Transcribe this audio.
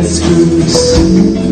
Jesus.